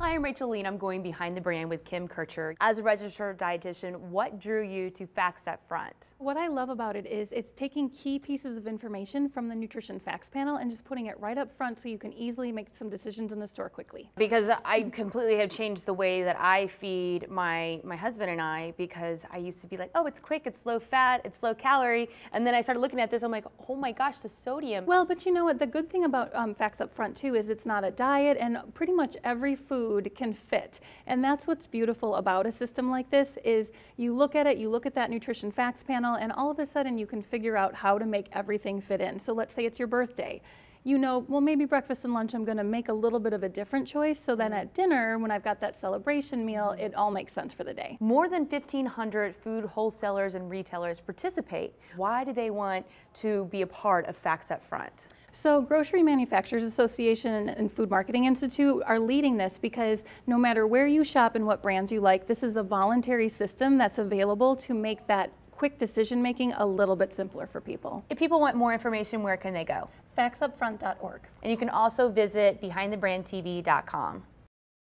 Hi, I'm Rachel Leigh. I'm going behind the brand with Kim Kirchherr. As a registered dietitian, what drew you to Facts Up Front? What I love about it is it's taking key pieces of information from the nutrition facts panel and just putting it right up front so you can easily make some decisions in the store quickly. Because I completely have changed the way that I feed my my husband and I because I used to be like, oh, it's quick, it's low fat, it's low calorie, and then I started looking at this, I'm like, oh my gosh, the sodium. Well, but you know what? The good thing about um, Facts Up Front too is it's not a diet, and pretty much every food food can fit. And that's what's beautiful about a system like this is you look at it, you look at that nutrition facts panel, and all of a sudden you can figure out how to make everything fit in. So let's say it's your birthday you know, well, maybe breakfast and lunch, I'm going to make a little bit of a different choice. So then mm-hmm. at dinner, when I've got that celebration meal, it all makes sense for the day. More than 1,500 food wholesalers and retailers participate. Why do they want to be a part of Facts Up Front? So Grocery Manufacturers Association and Food Marketing Institute are leading this because no matter where you shop and what brands you like, this is a voluntary system that's available to make that quick decision making a little bit simpler for people. If people want more information, where can they go? Factsupfront.org. And you can also visit behindthebrandtv.com.